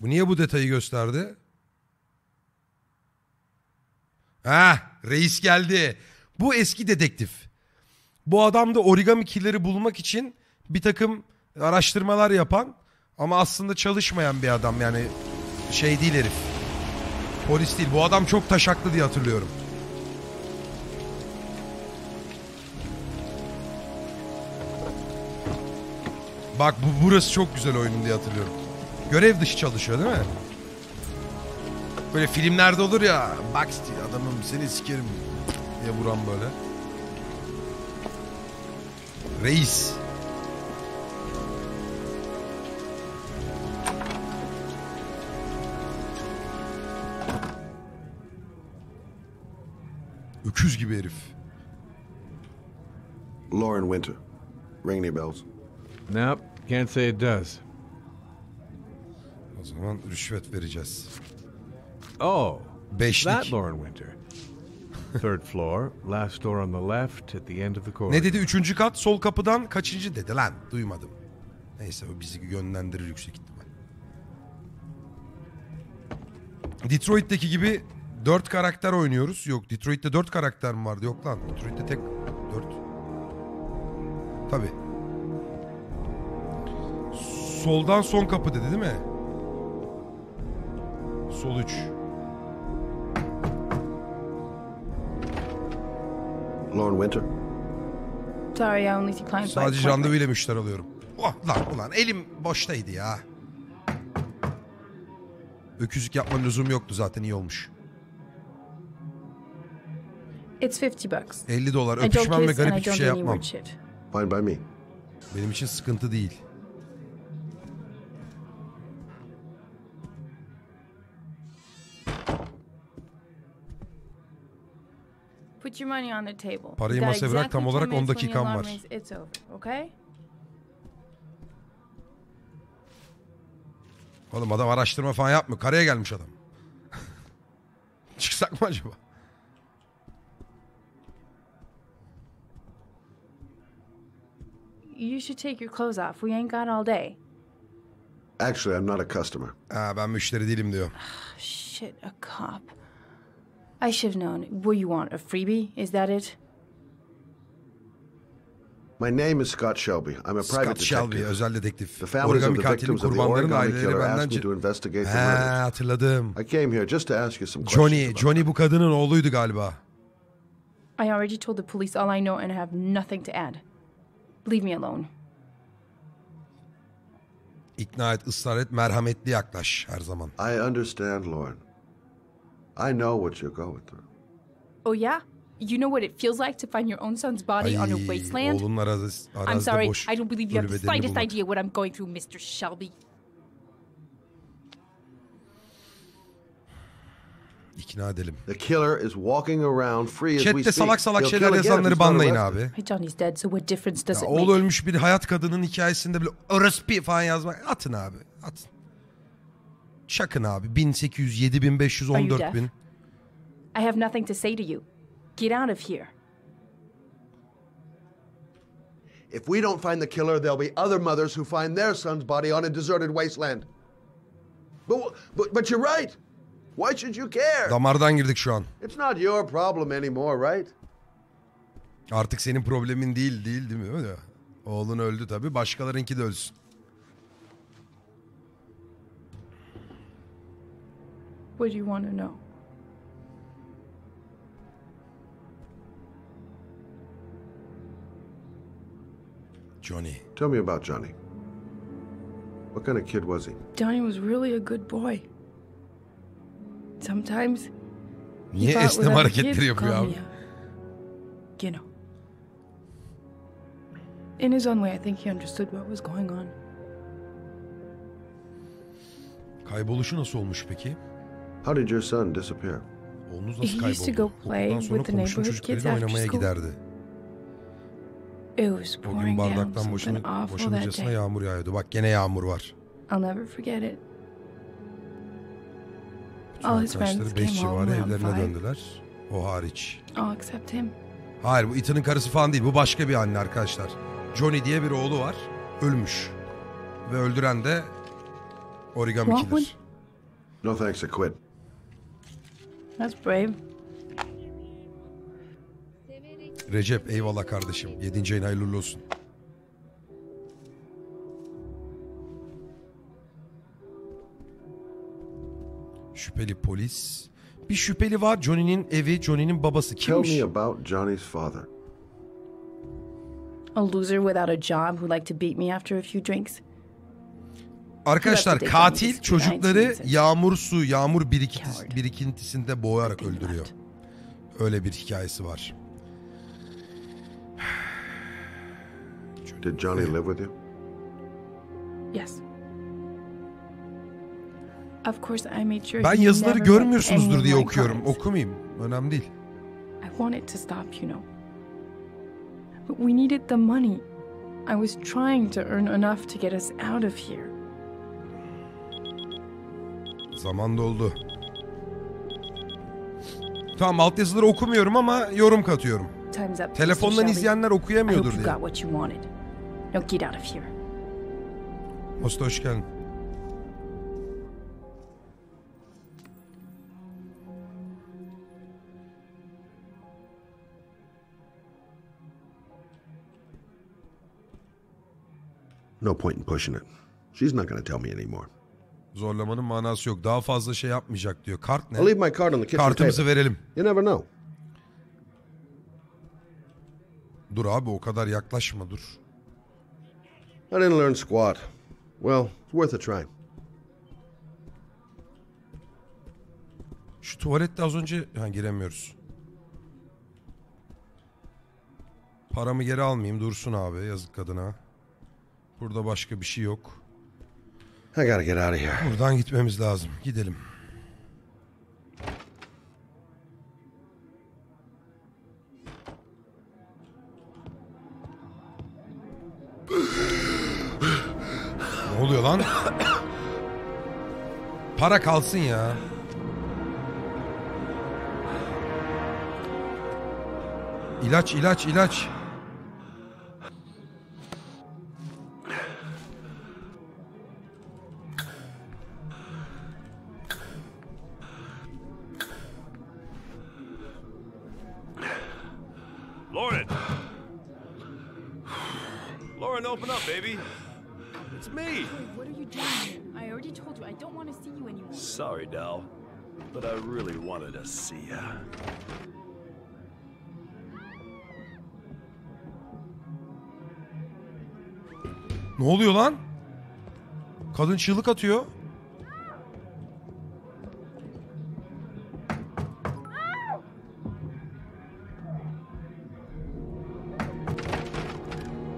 Bu niye bu detayı gösterdi? Ha, reis geldi. Bu eski dedektif. Bu adam da origami killeri bulmak için bir takım araştırmalar yapan ama aslında çalışmayan bir adam yani şey değil herif. Polis değil. Bu adam çok taşaklı diye hatırlıyorum. Bak bu burası çok güzel oyun diye hatırlıyorum. Görev dışı çalışıyor değil mi? Böyle filmlerde olur ya. Bak adamım seni sikerim diye vuran böyle. Reis. Öküz gibi herif. Lauren Winter. Ring any bells? Nope, can't say it does. O zaman rüşvet vereceğiz. Oh, Beşlik. that Lauren Winter. Third floor, last door on the left at the end of the corridor. Ne dedi? Üçüncü kat sol kapıdan kaçıncı dedi lan. Duymadım. Neyse o bizi yönlendirir yüksek ihtimal. Detroit'teki gibi dört karakter oynuyoruz. Yok Detroit'te dört karakter mi vardı? Yok lan. Detroit'te tek dört. Tabii. Soldan son kapı dedi değil mi? Sol üç. Lauren Winter? Sorry, I only see clients by Sadece appointment. randevuyla müşteri alıyorum. Oh, lan ulan elim boştaydı ya. Öküzlük yapmanın lüzumu yoktu zaten iyi olmuş. It's 50 bucks. 50 dolar I don't öpüşmem ve kiss and garip I hiçbir don't şey do any yapmam. weird shit. Fine by me. Benim için sıkıntı değil. Put your money on the table. Parayı masaya bırak, exactly tam 10 olarak 10 minutes when the dakikam var. It's over, okay? Oğlum adam araştırma falan yapmıyor. Karaya gelmiş adam. Çıksak mı acaba? You should take your clothes off. We ain't got all day. Actually, I'm not a customer. Ha, ben müşteri değilim diyor. Shit, a cop. I should have known. What you want, a freebie? Is that it? My name is Scott Shelby. I'm a private Scott Shelby, detective. özel dedektif. The families of Origami the katilin victims of the origami killer benden... asked me to investigate the He murders. hatırladım. I came here just to ask you some Johnny, questions. about Johnny bu kadının oğluydu galiba. I already told the police all I know and I have nothing to add. Leave me alone. İkna et, ısrar et, merhametli yaklaş her zaman. I understand, Lauren. I know what you're going through. Oh, yeah? You know what it feels like to find your own son's body on a wasteland? oğlunun arazi, I'm sorry, boş I don't believe you have ölü the bedenini slightest bulmak. idea what I'm going through, Mr. Shelby. İkna edelim. The killer is walking around free as we Chatte speak. salak salak He'll şeyler kill again if yazanları he's not banlayın arrested. abi. My Johnny's dead, so what difference does Ya it make? oğlu ölmüş bir hayat kadının hikayesinde bile orospu falan yazmak. Atın abi. Atın. Çakın abi. 1800, 7500, Are you 14000. deaf? I have nothing to say to you. Get out of here. If we don't find the killer, there'll be other mothers who find their son's body on a deserted wasteland. But, but, but you're right. Why should you care? Damardan girdik şu an. It's not your problem anymore, right? Artık senin problemin değil değil değil mi? Öyle. Oğlun öldü tabii. Başkalarınki de ölsün. What do you want to know? Johnny. Tell me about Johnny. What kind of kid was he? Johnny was really a good boy. Sometimes he Niye fought with esneme hareketleri yapıyor abi? You know. In his own way, I think he understood what was going on. Kayboluşu nasıl olmuş peki? How did your son disappear? Oğlunuz He nasıl used to kayboldu? go play Okuldan sonra with the komşunun neighborhood kids çocuklarıyla after oynamaya school. giderdi. It was O gün pouring down bardaktan something boşun, awful that boşanırcasına day. yağmur yağıyordu. Bak gene yağmur var. I'll never forget it. Bütün All his arkadaşları friends 5 came civarı home around evlerine five. döndüler. O hariç. All except him. Hayır bu Ethan'ın karısı falan değil. Bu başka bir anne arkadaşlar. Johnny diye bir oğlu var. Ölmüş. Ve öldüren de origami What killer. would No thanks, I quit. That's brave. Recep eyvallah kardeşim. 7. ayın hayırlı olsun. Şüpheli polis. Bir şüpheli var. Johnny'nin evi, Johnny'nin babası. Tell Kimmiş? me about Johnny's father. A loser without a job who liked to beat me after a few drinks. Arkadaşlar katil çocukları yağmur su, yağmur birikintisi, birikintisinde boğarak öldürüyor. Öyle bir hikayesi var. Did Johnny live with you? Yes. Of course I made sure Ben yazıları görmüyorsunuzdur diye okuyorum. Okumayayım. Önemli değil. I wanted to stop, you know. But we needed the money. I was trying to earn enough to get us out of here. Zaman doldu. Tamam altyazıları okumuyorum ama yorum katıyorum. Time's up. Mr. Telefondan izleyenler okuyamıyordur diye. Now get out of here. Hosta hoş geldin. No point in pushing it. She's not going to tell me anymore. Zorlamanın manası yok. Daha fazla şey yapmayacak diyor. Kart I'll ne? leave my card on the kitchen Kartımızı table. verelim. You never know. Dur abi o kadar yaklaşma dur. I didn't learn squat. Well, it's worth a try. Şu tuvalette az önce ha, giremiyoruz. Paramı geri almayayım dursun abi yazık kadına. Burada başka bir şey yok. I gotta get out of here. Buradan gitmemiz lazım. Gidelim. ne oluyor lan? Para kalsın ya. İlaç, ilaç, ilaç. Oluyor lan? Kadın çığlık atıyor.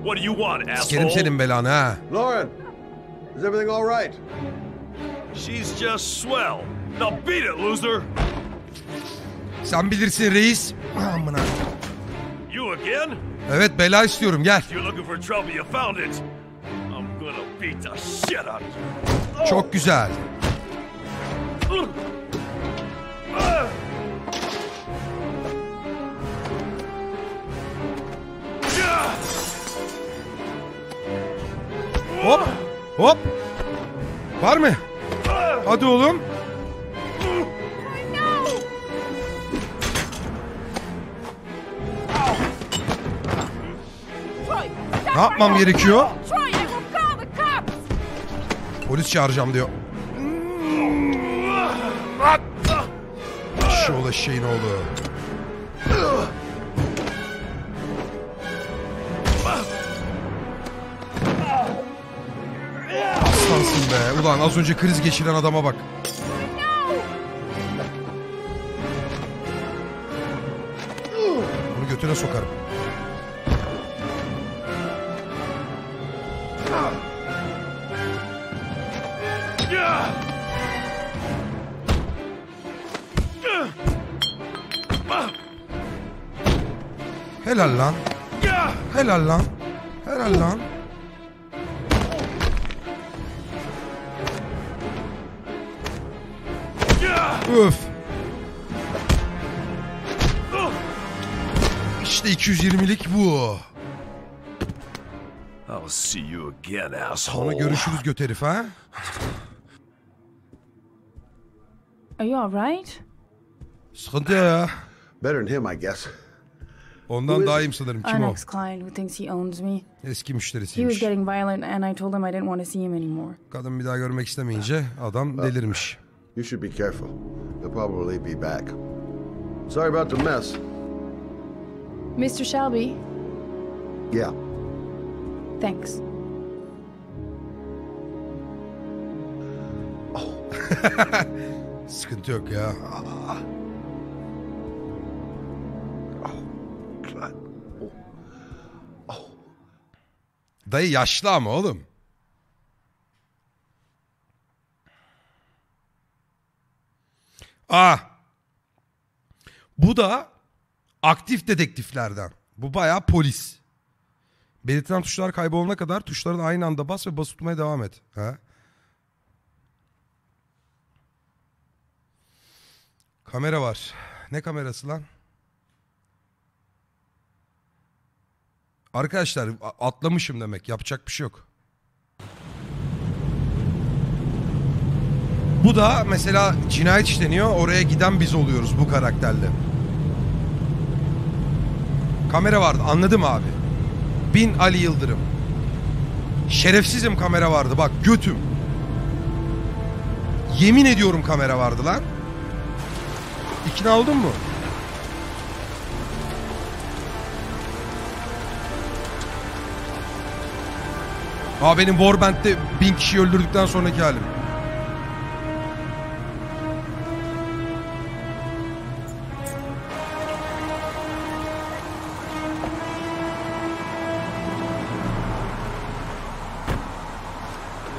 What do you want, Sikerim asshole? senin belanı ha. Lauren, is everything all right? She's just swell. Now beat it, loser! Sen bilirsin reis. Amına. You again? Evet bela istiyorum gel. You're looking for trouble, you found it. Çok güzel. Hop. Hop. Var mı? Hadi oğlum. Ne yapmam gerekiyor? Polis çağıracağım diyor. Şu ola şeyin oğlu. Aslansın be. Ulan az önce kriz geçiren adama bak. Bunu götüne sokarım. Helal lan. Helal lan. Helal lan. Öf. İşte 220'lik bu. I'll see you again, asshole. Sonra görüşürüz göt herif ha. Are you alright? Sıkıntı ya. Better than him, I guess. Ondan daha iyiyim sanırım. Kim An o? ex-client who thinks he owns me. Eski He was müşterisiymiş. getting violent and I told him I didn't want to see him anymore. Kadın bir daha görmek istemeyince adam delirmiş. You should be careful. He'll probably be back. Sorry about the mess. Mr. Shelby, Yeah. thanks. Sıkıntı yok ya. Dayı yaşlı ama oğlum. Aa. Bu da aktif dedektiflerden. Bu bayağı polis. Belirtilen tuşlar kaybolana kadar tuşların aynı anda bas ve basıp tutmaya devam et. Ha? Kamera var. Ne kamerası lan? Arkadaşlar atlamışım demek. Yapacak bir şey yok. Bu da mesela cinayet işleniyor. Oraya giden biz oluyoruz bu karakterle. Kamera vardı. Anladım abi. Bin Ali Yıldırım. Şerefsizim kamera vardı. Bak götüm. Yemin ediyorum kamera vardı lan. İkna oldun mu? Aa benim Warband'de bin kişi öldürdükten sonraki halim.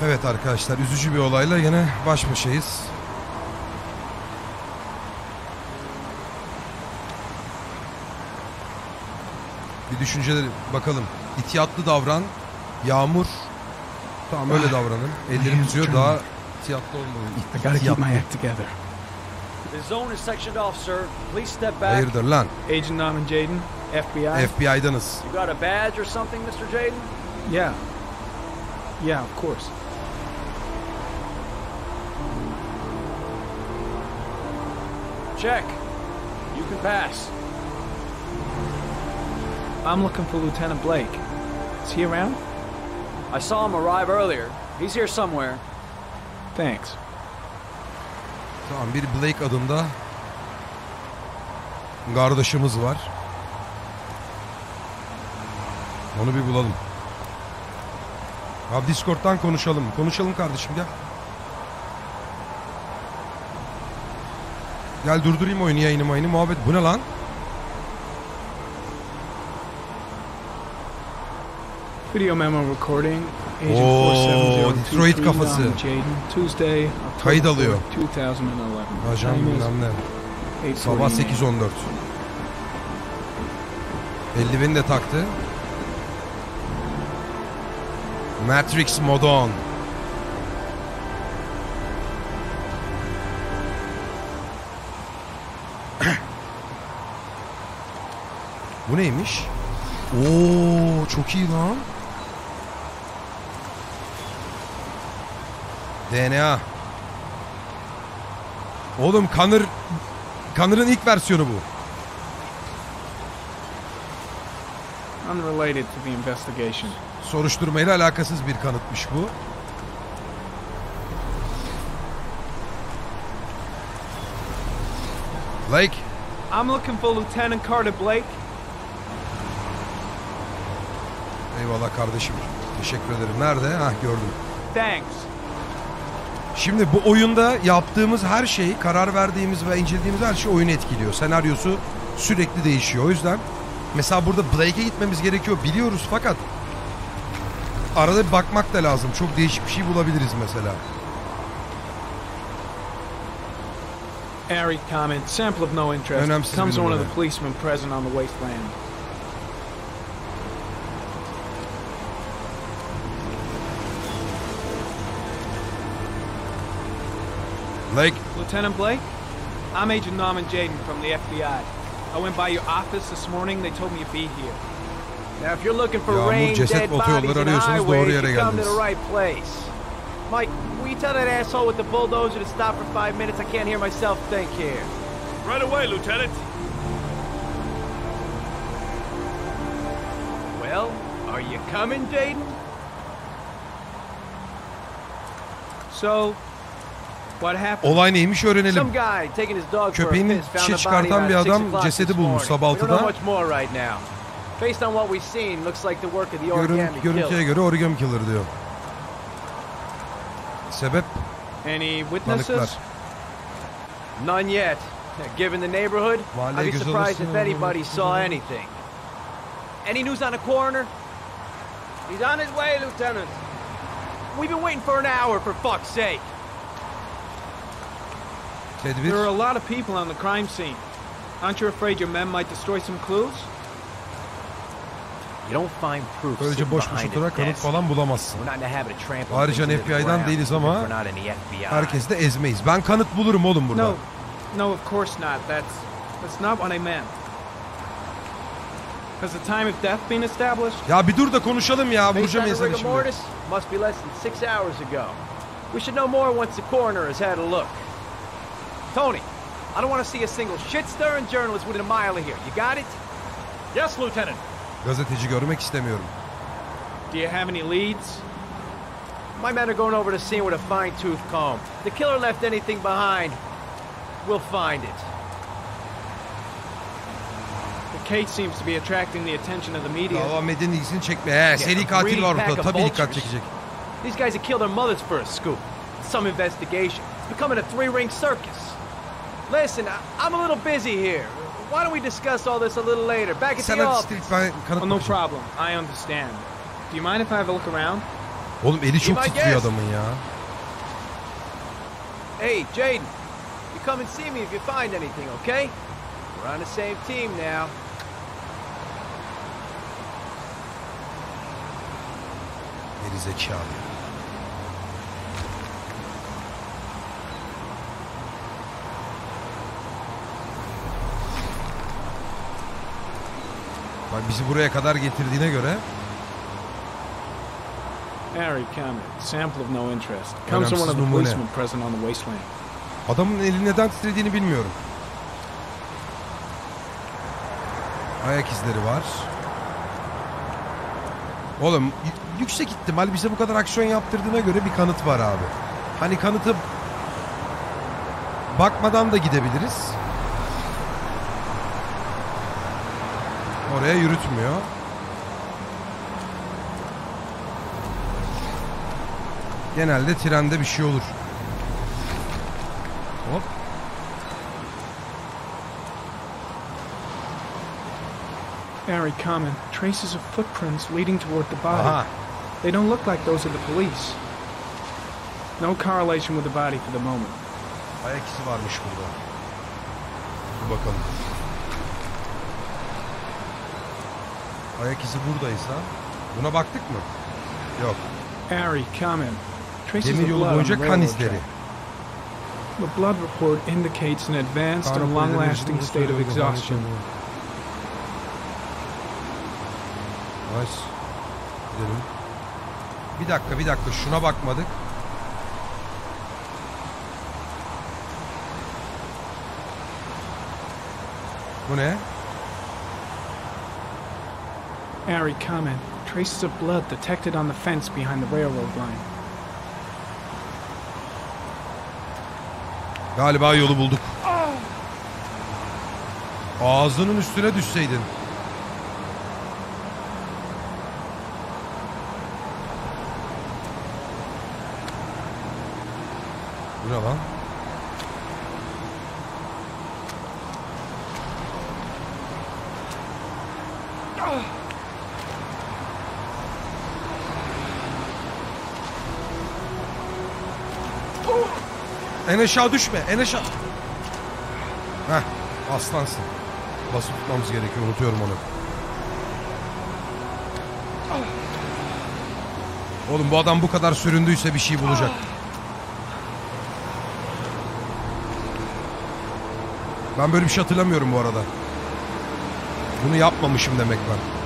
Evet arkadaşlar üzücü bir olayla yine baş başayız. Bir düşünceleri bakalım. İhtiyatlı davran. Yağmur. Tamam öyle davranın. Ellerim tutuyor daha ihtiyatlı olmayın. I gotta keep my act together. The zone is sectioned off, sir. Please step back. Hayırdır lan? Agent Norman Jaden, FBI. FBI'danız. You got a badge or something, Mr. Jaden? yeah. Yeah, of course. Check. You can pass. I'm looking for Lieutenant Blake. Is he around? I saw him arrive earlier. He's here somewhere. Thanks. Tamam bir Blake adında kardeşimiz var. Onu bir bulalım. Abi Discord'dan konuşalım. Konuşalım kardeşim gel. Gel durdurayım oyunu yayını mayını muhabbet. Bu ne lan? Video memo recording. Agent Oo, 47023 Detroit kafası. Kayıt alıyor. 4th, 2011. Ajan bilmem ne. 8:49. Sabah 8.14. Eldiveni de taktı. Matrix modu on. Bu neymiş? Oo çok iyi lan. DNA. Oğlum Connor Connor'ın ilk versiyonu bu. Unrelated to the investigation. Soruşturmayla alakasız bir kanıtmış bu. Blake, I'm looking for Lieutenant Carter Blake. eyvallah kardeşim. Teşekkür ederim. Nerede? Hah gördüm. Thanks. Şimdi bu oyunda yaptığımız her şey, karar verdiğimiz ve incelediğimiz her şey oyunu etkiliyor. Senaryosu sürekli değişiyor. O yüzden mesela burada Blake'e gitmemiz gerekiyor biliyoruz fakat arada bir bakmak da lazım. Çok değişik bir şey bulabiliriz mesela. Airy comment. Sample of no interest. Önemsiz Comes one of the policemen present on the wasteland. Blake, Lieutenant Blake? I'm Agent Norman Jaden from the FBI. I went by your office this morning. They told me you'd be here. Now, if you're looking for Yağmur rain, ceset dead bodies, and highways, you come to the right place. Mike, will you tell that asshole with the bulldozer to stop for five minutes? I can't hear myself think here. Right away, Lieutenant. Well, are you coming, Jaden? So, what happened? Olay neymiş öğrenelim. guy taking his dog for a Köpeğini piss found çişe a body çıkartan bir adam cesedi bulmuş sabah We don't know 6'da. much more right now. Based on what we've seen, looks like the work of the Görün, görüntüye göre origami killer diyor. Sebep witnesses? None yet. Given the neighborhood, I'd be surprised if anybody saw anything. Any news on the coroner? He's on his way, Lieutenant. We've been waiting for an hour, for fuck's sake. Tedbir. There are a lot of people on the crime scene. Aren't you afraid your men might destroy some clues? You don't find proof Böylece boş boş oturarak kanıt falan bulamazsın. Ayrıca FBI'dan değiliz ama we're not in the FBI. Herkes de ezmeyiz. Ben kanıt bulurum oğlum burada. No, no, of course not. That's that's not what I meant. Has the time of death been established? Ya bir dur da konuşalım ya. Vuracağım insanı şimdi. must be less than six hours ago. We should know more once the coroner has had a look. Tony, I don't want to see a single shit-stirring journalist within a mile of here. You got it? Yes, Lieutenant. Gazeteci görmek istemiyorum. Do you have any leads? My men are going over the scene with a fine-tooth comb. The killer left anything behind, we'll find it. The case seems to be attracting the attention of the media. Dava medyanın ilgisini çekme. He, seri katil var ortada. Tabii dikkat çekecek. These guys have killed their mothers for a scoop. Some investigation. It's becoming a three-ring circus. Listen, I- I'm a little busy here. Why don't we discuss all this a little later? Back at Sen the office. Steve ben Oh, no problem. I understand. Do you mind if I have a look around? Oğlum eli çok my titriyor adamın ya. Hey, Jaden. You come and see me if you find anything, okay? We're on the same team now. Geri zekalı. Bak bizi buraya kadar getirdiğine göre Harry comment. Sample of no interest. Comes from one of the policemen present on the wasteland. adamın eli neden titrediğini bilmiyorum. Ayak izleri var. Oğlum yüksek ihtimal bize bu kadar aksiyon yaptırdığına göre bir kanıt var abi. Hani kanıtı bakmadan da gidebiliriz. Oraya yürütmüyor. Genelde trende bir şey olur. Hop. Harry comment. Traces of footprints leading toward the body. Aha. They don't look like those of the police. No correlation with the body for the moment. Ayak izi varmış burada. Dur bakalım. Ayak izi buradaysa. Buna baktık mı? Yok. Harry comment. Traces Demir yolu boyunca kan izleri. The blood report indicates an advanced and long-lasting state of exhaustion. Nice. Gidelim. Bir dakika bir dakika şuna bakmadık. Bu ne? Harry comment. Traces of blood detected on the fence behind the railroad line. Galiba yolu bulduk. Ağzının üstüne düşseydin. Bu ne lan? Aşağı düşme. En aşağı. Heh. Aslansın. Basıp tutmamız gerekiyor. Unutuyorum onu. Oğlum bu adam bu kadar süründüyse bir şey bulacak. Ben böyle bir şey hatırlamıyorum bu arada. Bunu yapmamışım demek ben.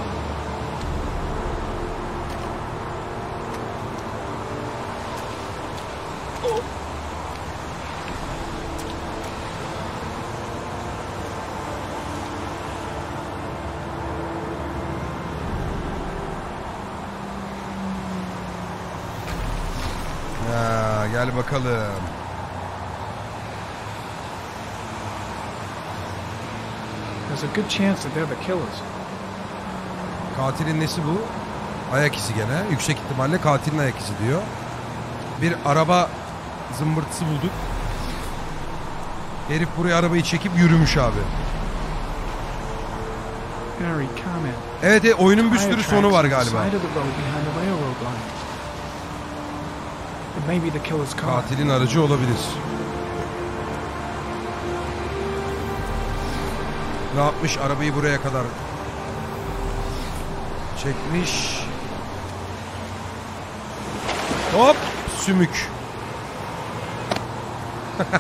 Gel bakalım. There's a good chance that they're the killers. Katilin nesi bu? Ayak izi gene. Yüksek ihtimalle katilin ayak izi diyor. Bir araba zımbırtısı bulduk. Herif buraya arabayı çekip yürümüş abi. Evet, evet oyunun bir sürü sonu var galiba. Side of the road behind the railroad line. It may be the killer's car. Katilin aracı olabilir. Ne yapmış? Arabayı buraya kadar çekmiş. Hop! Sümük.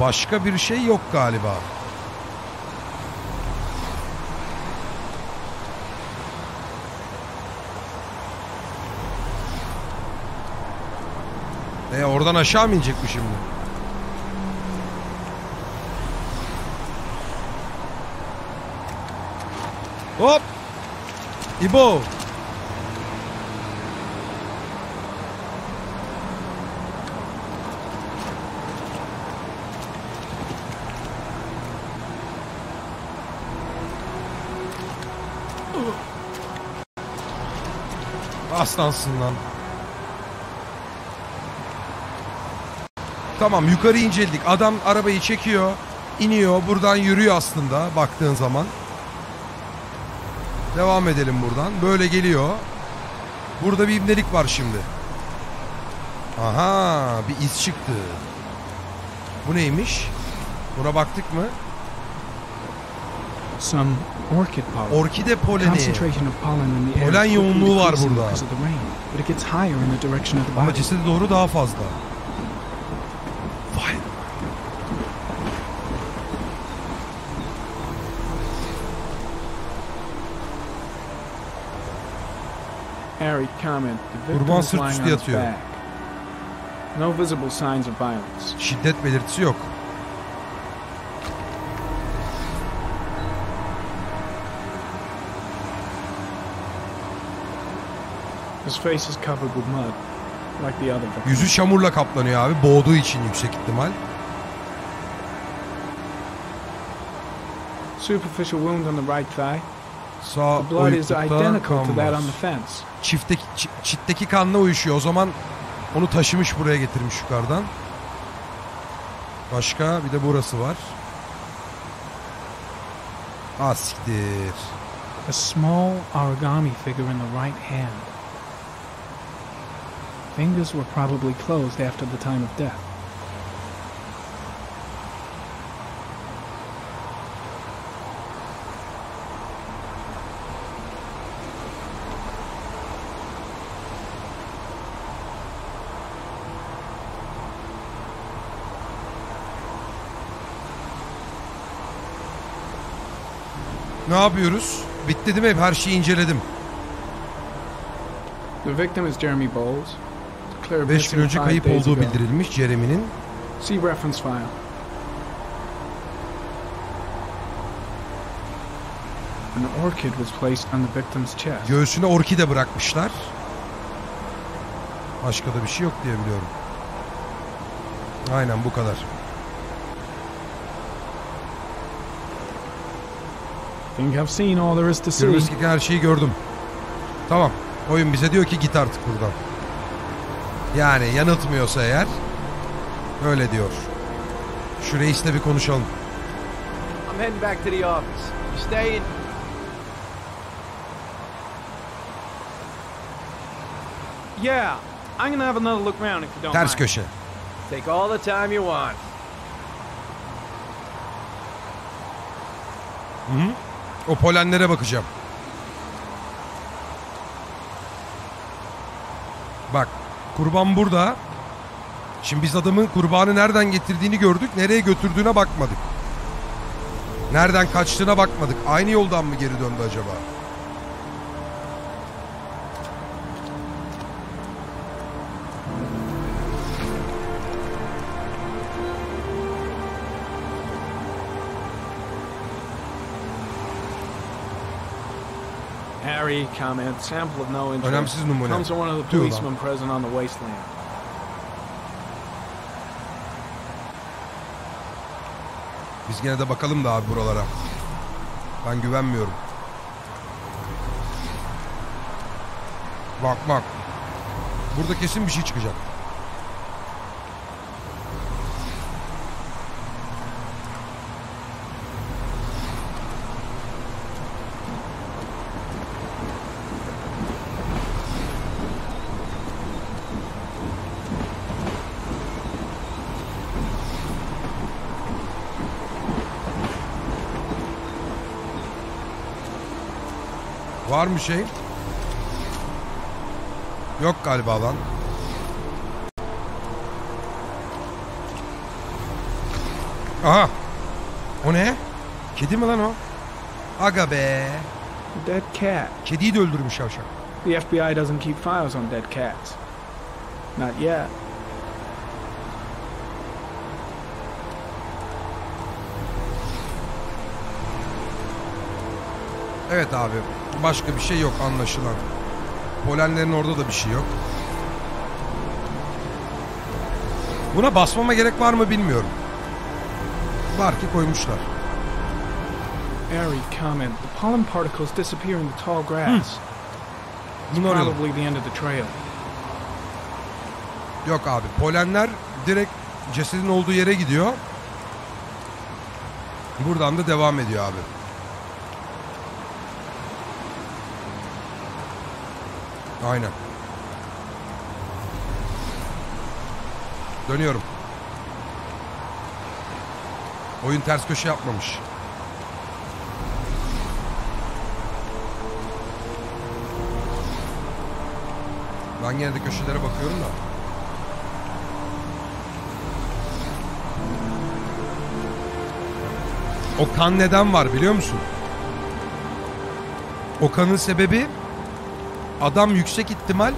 Başka bir şey yok galiba. E oradan aşağı mı inecek bu şimdi? Hop! İbo! Aslansın lan. Tamam yukarı inceledik. Adam arabayı çekiyor. iniyor. Buradan yürüyor aslında baktığın zaman. Devam edelim buradan. Böyle geliyor. Burada bir ibnelik var şimdi. Aha bir iz çıktı. Bu neymiş? Buna baktık mı? Some orchid pollen. Orkide poleni. Concentration of pollen in the air Polen yoğunluğu var burada. Ama body. cesede doğru daha fazla. Vay. Harry, comment. The victim Kurban sırt üstü yatıyor. back. No visible signs of violence. Şiddet belirtisi yok. His face is covered with mud, like the other. Yüzü çamurla kaplanıyor abi. Boğduğu için yüksek ihtimal. Superficial wound on the right thigh. Sağ The blood is oyukta identical to kan that var. on the fence. Çifteki, çi- çitteki kanla uyuşuyor. O zaman onu taşımış buraya getirmiş yukarıdan. Başka bir de burası var. Ah siktir. A small origami figure in the right hand. Fingers were probably closed after the time of death. Yapıyoruz? Bitti değil mi? Her şeyi inceledim. The victim is Jeremy Bowles. Declared 5 gün önce kayıp olduğu bildirilmiş Jeremy'nin. See reference file. An orchid was placed on the victim's chest. Göğsüne orkide bırakmışlar. Başka da bir şey yok diye biliyorum. Aynen bu kadar. Think I've seen all there is to see. Görmüş her şeyi gördüm. Tamam. Oyun bize diyor ki git artık buradan. Yani yanıltmıyorsa eğer öyle diyor. Şu reisle bir konuşalım. I'm heading back to the office. You staying? Yeah, I'm gonna have another look around if you don't Ters mind. köşe. Take all the time you want. O polenlere bakacağım. Bak kurban burada. Şimdi biz adamın kurbanı nereden getirdiğini gördük. Nereye götürdüğüne bakmadık. Nereden kaçtığına bakmadık. Aynı yoldan mı geri döndü acaba? Harry, comment, sample of no. Önemsiz numune. Comes from one of the Diyor lan. policemen present on the wasteland. Biz gene de bakalım da abi buralara. Ben güvenmiyorum. Bak bak. Burada kesin bir şey çıkacak. Var mı şey? Yok galiba lan. Aha. O ne? Kedi mi lan o? Aga be. Dead cat. Kediyi de öldürmüş yavşak. The FBI doesn't keep files on dead cats. Not yet. Evet abi. Başka bir şey yok anlaşılan. Polenlerin orada da bir şey yok. Buna basmama gerek var mı bilmiyorum. Var ki koymuşlar. Harry, comment. The pollen particles disappear in the tall grass. It's Bunu arayalım. probably the end of the trail. Yok abi. Polenler direkt cesedin olduğu yere gidiyor. Buradan da devam ediyor abi. Aynen. Dönüyorum. Oyun ters köşe yapmamış. Ben gene de köşelere bakıyorum da. O kan neden var biliyor musun? O kanın sebebi adam yüksek ihtimal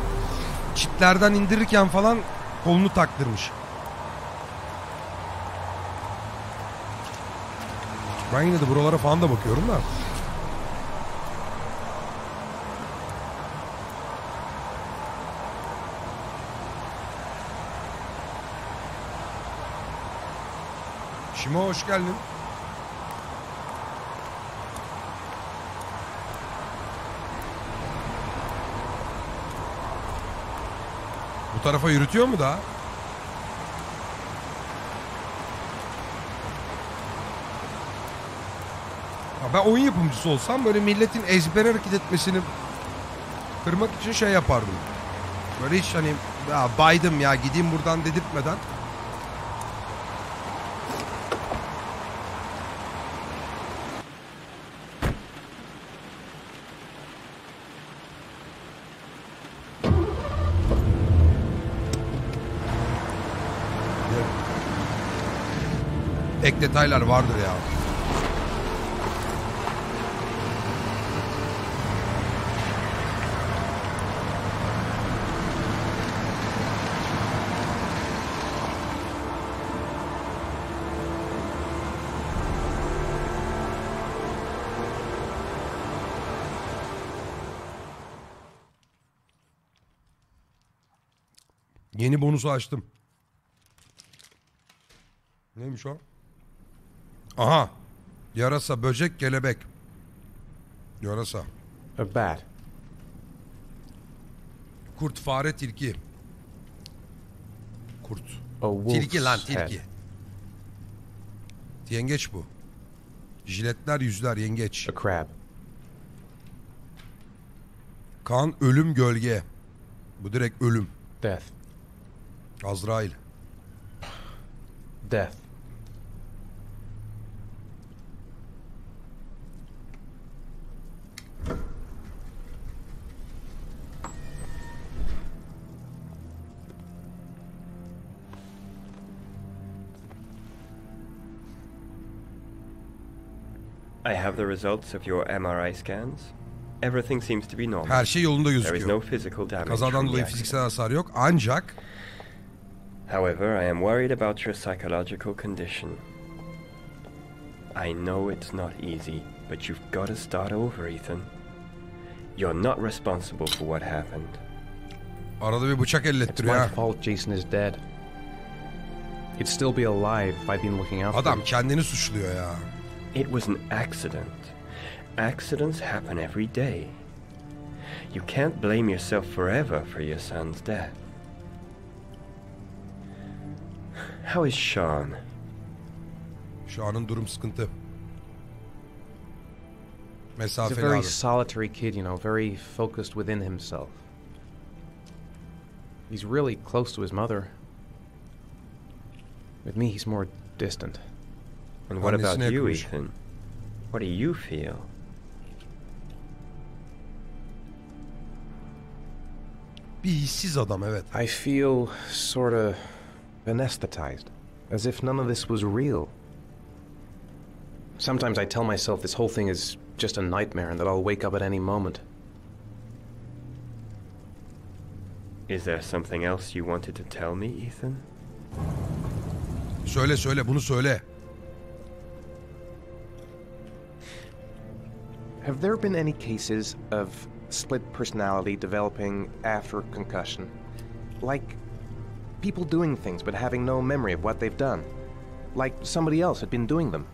çitlerden indirirken falan kolunu taktırmış. Ben yine de buralara falan da bakıyorum da. Şimo hoş geldin. Tarafa yürütüyor mu daha? Ya ben oyun yapımcısı olsam böyle milletin ezber hareket etmesini kırmak için şey yapardım. Böyle hiç hani ya baydım ya gideyim buradan dedirtmeden. Ek detaylar vardır ya. Yeni bonusu açtım. Neymiş o? Aha. Yarasa, böcek, kelebek. Yarasa. A bat. Kurt, fare, tilki. Kurt. A wolf's Tilki lan head. tilki. Yengeç bu. Jiletler, yüzler, yengeç. A crab. Kan, ölüm, gölge. Bu direkt ölüm. Death. Azrail. Death. I have the results of your MRI scans. Everything seems to be normal. Her şey yolunda There is gözüküyor. no physical damage Kazadan from the dolayı fiziksel hasar yok. Ancak However, I am worried about your psychological condition. I know it's not easy, but you've got to start over, Ethan. You're not responsible for what happened. Arada bir bıçak It's ellettiriyor my ha. fault Jason is dead. He'd still be alive if I'd been looking out for Adam kendini suçluyor ya. It was an accident. Accidents happen every day. You can't blame yourself forever for your son's death. How is Sean? Şu anın durum sıkıntı. He's a very abi. solitary kid, you know, very focused within himself. He's really close to his mother. With me, he's more distant. And what about you. Ethan? What do you feel? Bir hissiz adam evet. I feel sort of anesthetized, as if none of this was real. Sometimes I tell myself this whole thing is just a nightmare and that I'll wake up at any moment. Is there something else you wanted to tell me, Ethan? Söyle söyle bunu söyle. Have there been any cases of split personality developing after concussion? Like people doing things but having no memory of what they've done? Like somebody else had been doing them?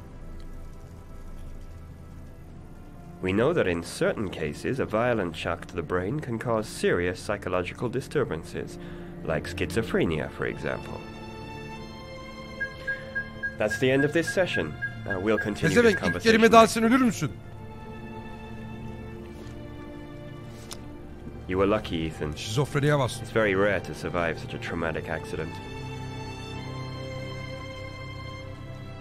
We know that in certain cases, a violent shock to the brain can cause serious psychological disturbances, like schizophrenia, for example. That's the end of this session. Uh, we'll continue this Pezevenk ilk conversation. kelime daha sen ölür müsün? You were lucky, Ethan. Şizofreniye bastın. It's very rare to survive such a traumatic accident.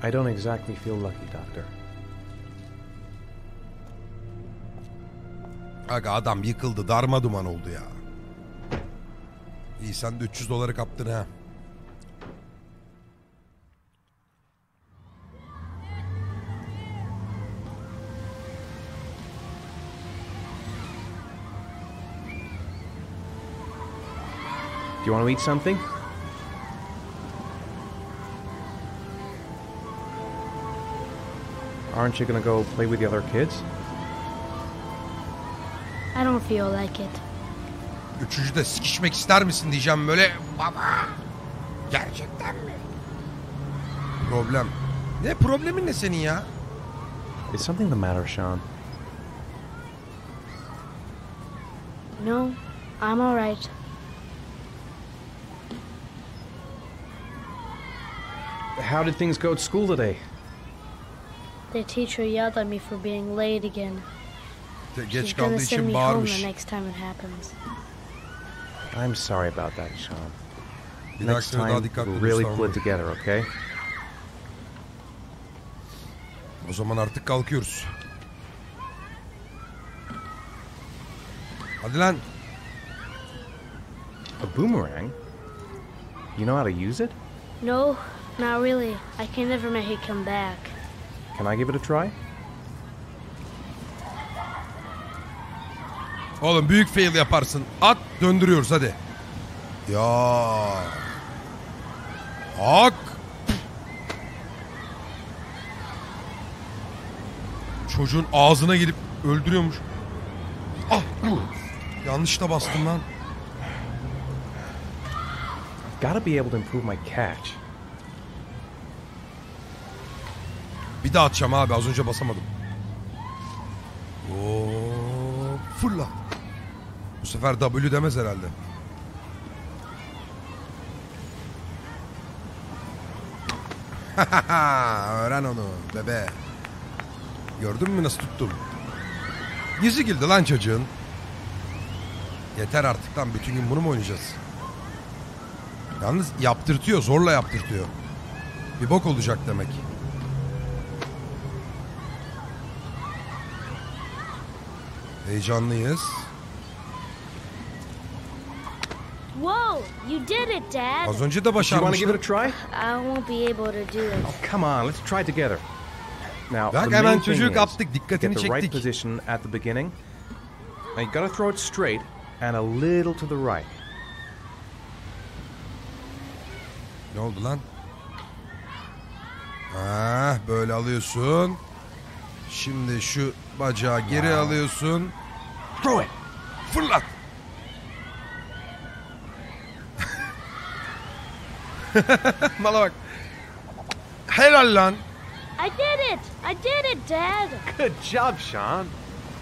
I don't exactly feel lucky, Doctor. Aga adam yıkıldı darma duman oldu ya. İyi sen de 300 doları kaptın ha. Do you want to eat something? Aren't you gonna go play with the other kids? I don't feel like it. Üçüncü de sikişmek ister misin diyeceğim böyle. Baba. Gerçekten mi? Problem. Ne problemin ne senin ya? Is something the matter, Sean? No, I'm alright. How did things go at school today? The teacher yelled at me for being late again. She's gonna send me home the next time it happens. I'm sorry about that, Sean. Bir Next time, we'll really olursan pull it together, okay? O zaman artık kalkıyoruz. Hadi lan. A boomerang? You know how to use it? No, not really. I can never make it come back. Can I give it a try? Oğlum büyük fail yaparsın. At döndürüyoruz hadi. Ya. Ak. Çocuğun ağzına girip öldürüyormuş. Ah. Yanlış da bastım lan. Gotta be able to improve my catch. Bir daha atacağım abi az önce basamadım. Oo, fırla. Bu sefer W demez herhalde. Öğren onu bebe. Gördün mü nasıl tuttum? Yüzü güldü lan çocuğun. Yeter artık lan bütün gün bunu mu oynayacağız? Yalnız yaptırtıyor zorla yaptırtıyor. Bir bok olacak demek. Heyecanlıyız. Whoa! You did it, Dad! Az önce de Do you want to give it a try? I won't be able to do it. Come on, let's try together. Now, Bak the hemen main thing çocuğu is kaptık, to dikkatini get the right çektik. position at the beginning. Now you gotta throw it straight and a little to the right. Ne oldu lan? Ah böyle alıyorsun. Şimdi şu bacağı geri alıyorsun. Throw it. Fırlat. Mala bak. Helal lan. I did it! I did it, Dad! Good job, Sean.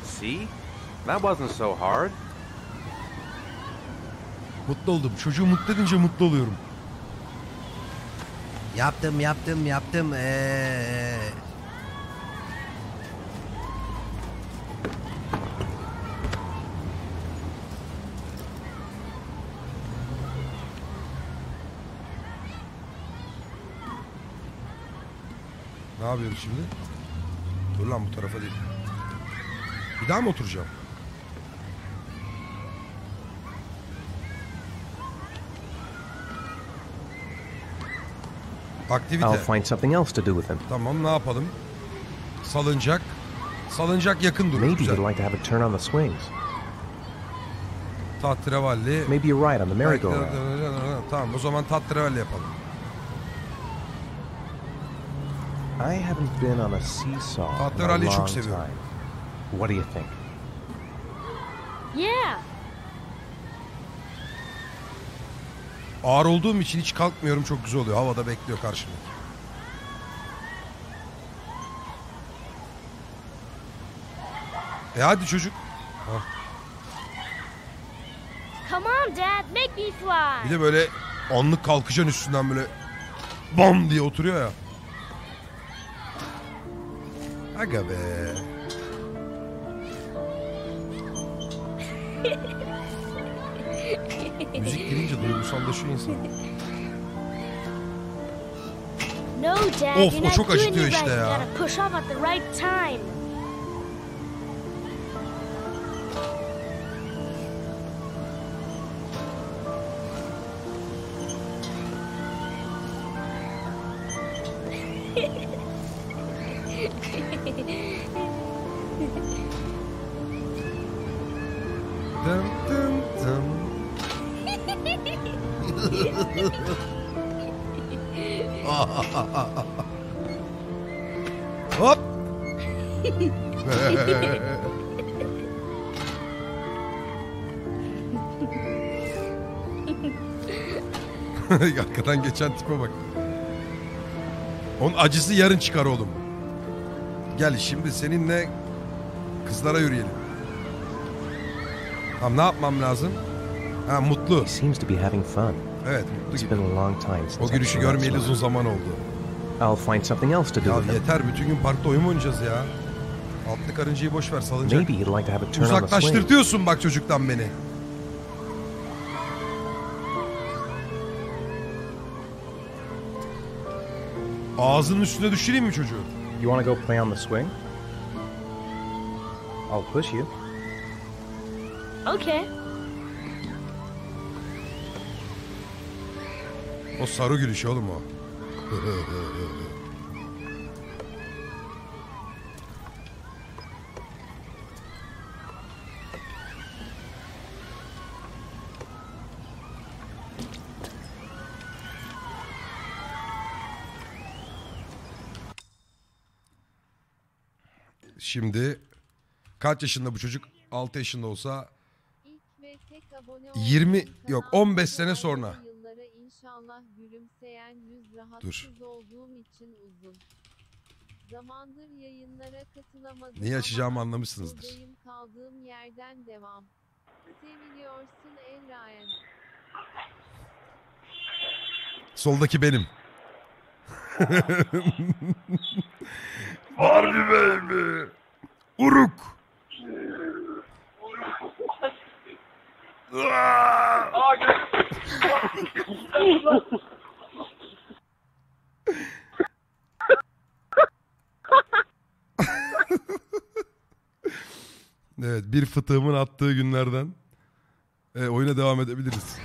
See? That wasn't so hard. Mutlu oldum. Çocuğu mutlu edince mutlu oluyorum. Yaptım yaptım yaptım. Ee... yapıyoruz şimdi? Dur lan bu tarafa değil. Bir daha mı oturacağım? Aktivite. I'll find something else to do with him. Tamam ne yapalım? Salıncak. Salıncak yakın durur. Maybe he'd like to have a turn on the swings. Tahterevalli. Maybe a ride on the merry-go-round. Tamam o zaman tahterevalli yapalım. I haven't been on a seesaw in a çok long time. What do you think? Yeah! Ağır olduğum için hiç kalkmıyorum çok güzel oluyor. Havada bekliyor karşımda. E hadi çocuk. Come on, Dad, make me fly! Bir de böyle anlık kalkacaksın üstünden böyle bam diye oturuyor ya. Aga be. Müzik girince duygusallaşıyor insan. No, Dad, Of, o çok acıtıyor işte right. ya. Time. Dım dım dım. Hop. Arkadan geçen tipe bak. Onun acısı yarın çıkar oğlum. Gel şimdi seninle kızlara yürüyelim. Tamam ne yapmam lazım? Ha mutlu. He seems to be having fun. Evet mutlu It's gibi. been a long time since O I've gülüşü görmeyeli swing. uzun zaman oldu. I'll find something else to do Ya with him. yeter bütün gün parkta oyun mu oynayacağız ya? Altlı karıncayı boş ver salıncak. Maybe he'd like to have a turn on the swing. Uzaklaştırtıyorsun bak çocuktan beni. Ağzının üstüne düşüreyim mi çocuğu? You want to go play on the swing? I'll push you. Okay. O sarı gülüş oğlum o. Şimdi kaç yaşında bu çocuk? 6 yaşında olsa 20 yok 15 sene sonra. İnşallah gülümseyen yüz rahatsız Dur. olduğum için uzun. Zamandır yayınlara katılamadım ama açacağımı anlamışsınızdır. kaldığım yerden devam. Seviliyorsun El Ryan. Soldaki benim. Barbie baby. Uruk. evet bir fıtığımın attığı günlerden e, oyuna devam edebiliriz.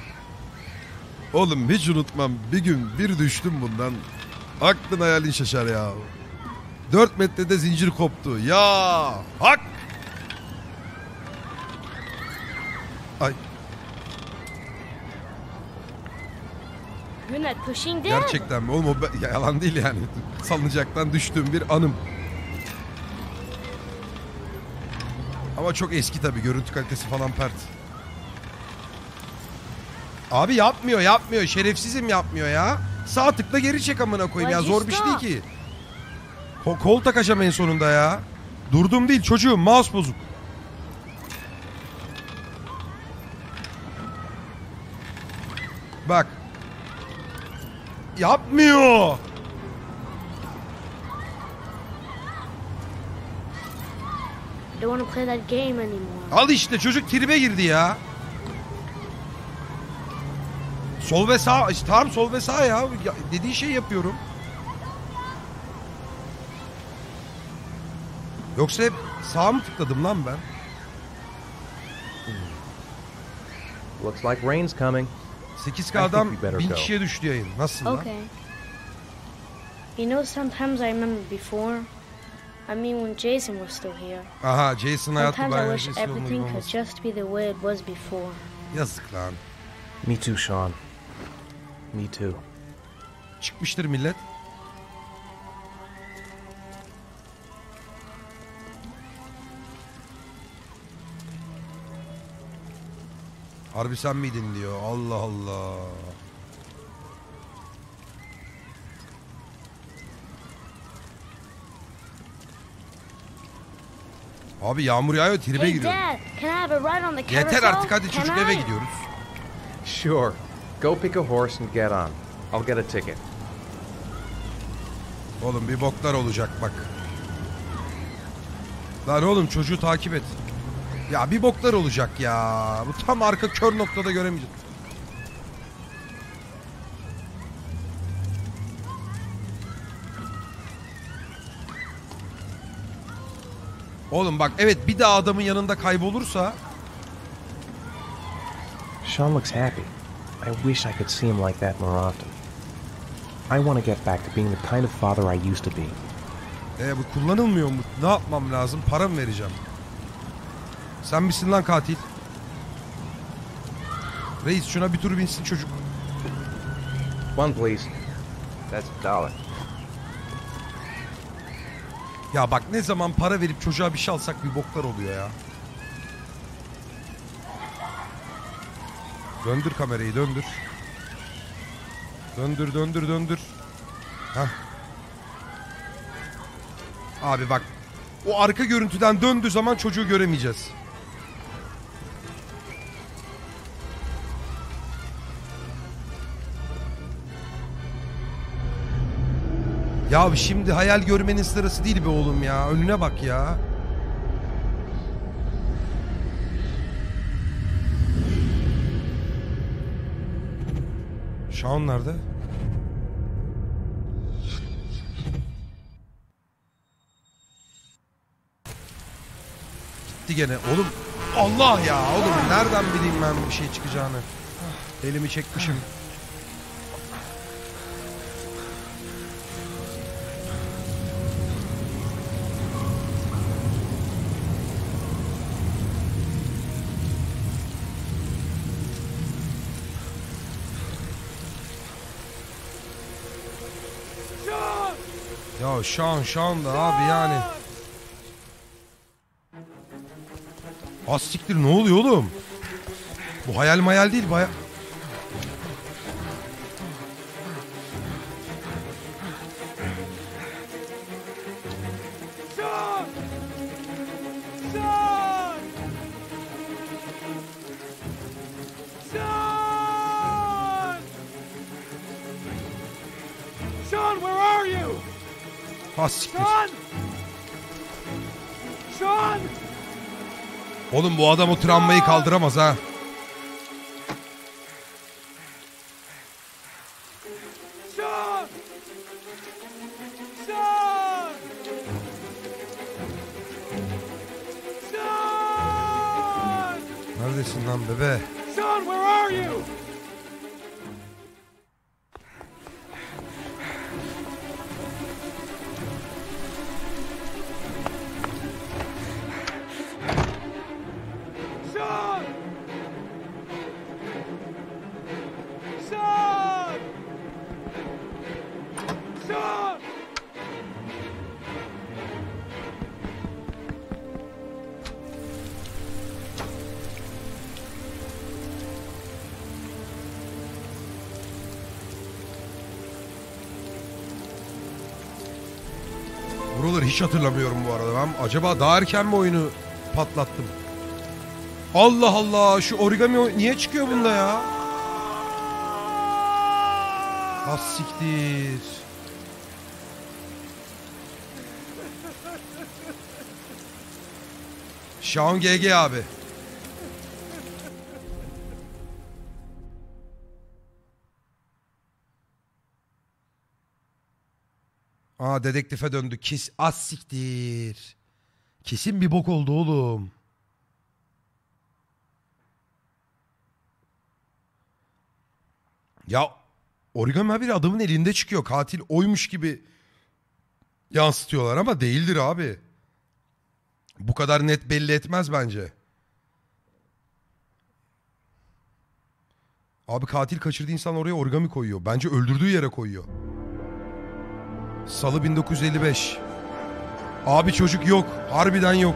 Oğlum hiç unutmam bir gün bir düştüm bundan. Aklın hayalin şaşar ya. 4 metrede zincir koptu. Ya hak. Ay You're not pushing gerçekten mi? Oğlum o be- ya, yalan değil yani. Salıncaktan düştüğüm bir anım. Ama çok eski tabii. Görüntü kalitesi falan pert. Abi yapmıyor yapmıyor. Şerefsizim yapmıyor ya. Sağ tıkla geri çek amına koyayım ya. Zor bir şey değil ki. Ko- kol takacağım en sonunda ya. Durdum değil çocuğum. Mouse bozuk. Bak. Yapmıyor. I don't want to play that game anymore. Al işte çocuk tribe girdi ya. Sol ve sağ. işte tamam sol ve sağ ya. ya. Dediği şey yapıyorum. Yoksa hep sağ mı tıkladım lan ben? Looks like rain's coming. 8K'dan I think we better 1000 go. kişiye düştü yayın. Nasıl lan? Okay. You know, sometimes I remember before. I mean, when Jason was still here. Aha Jason hayatı Sometimes I bayağı wish everything could just be the way it was before. Yazık lan. Me too, Sean. Me too. Çıkmıştır millet. Harbi sen miydin diyor. Allah Allah. Abi yağmur yağıyor tribe Hey, giriyorum. Dad, can I have a ride on the carousel? Yeter artık hadi çocuk eve gidiyoruz. Sure. Go pick a horse and get on. I'll get a ticket. Oğlum bir boklar olacak bak. Lan oğlum çocuğu takip et. Ya bir boklar olacak ya. Bu tam arka kör noktada göremeyeceğim. Oğlum bak evet bir daha adamın yanında kaybolursa Sean looks happy. I wish I could see him like that more often. I want to get back to being the kind of father I used to be. e, bu kullanılmıyor mu? Ne yapmam lazım? Para mı vereceğim? Sen misin lan katil? Reis şuna bir tur binsin çocuk. One, please. That's a dollar. Ya bak ne zaman para verip çocuğa bir şey alsak bir boklar oluyor ya. Döndür kamerayı döndür. Döndür döndür döndür. Hah. Abi bak o arka görüntüden döndüğü zaman çocuğu göremeyeceğiz. Ya şimdi hayal görmenin sırası değil be oğlum ya. Önüne bak ya. Şahan nerede? Gitti gene. Oğlum Allah ya oğlum nereden bileyim ben bir şey çıkacağını. Elimi çekmişim. Ya Şahan Şahan da abi yani. Az ne oluyor oğlum? Bu hayal mayal değil baya... adam o travmayı kaldıramaz ha. Hiç hatırlamıyorum bu arada. Ben acaba daha erken mi oyunu patlattım? Allah Allah şu origami niye çıkıyor bunda ya? Az siktir. Şahan GG abi. Aa dedektife döndü. Kes az siktir. Kesin bir bok oldu oğlum. Ya origami haberi adamın elinde çıkıyor. Katil oymuş gibi yansıtıyorlar ama değildir abi. Bu kadar net belli etmez bence. Abi katil kaçırdığı insan oraya origami koyuyor. Bence öldürdüğü yere koyuyor. Salı 1955. Abi çocuk yok. Harbiden yok.